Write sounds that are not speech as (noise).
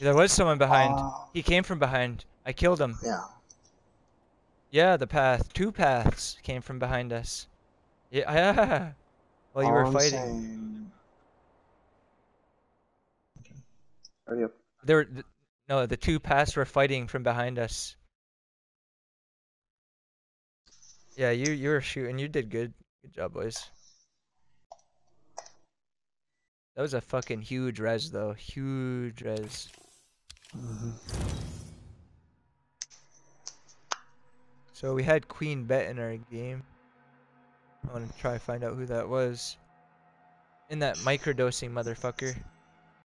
There was someone behind. Uh, He came from behind. I killed him. yeah. Yeah, the path. Two paths came from behind us. Yeah. (laughs) While you were fighting. saying- Okay. Hurry up. There were no, the two paths were fighting from behind us. Yeah, you you were shooting. You did good. Good job, boys. That was a fucking huge res though. Huge res. So we had Queen Bet in our game. I want to try to find out who that was. In that microdosing motherfucker.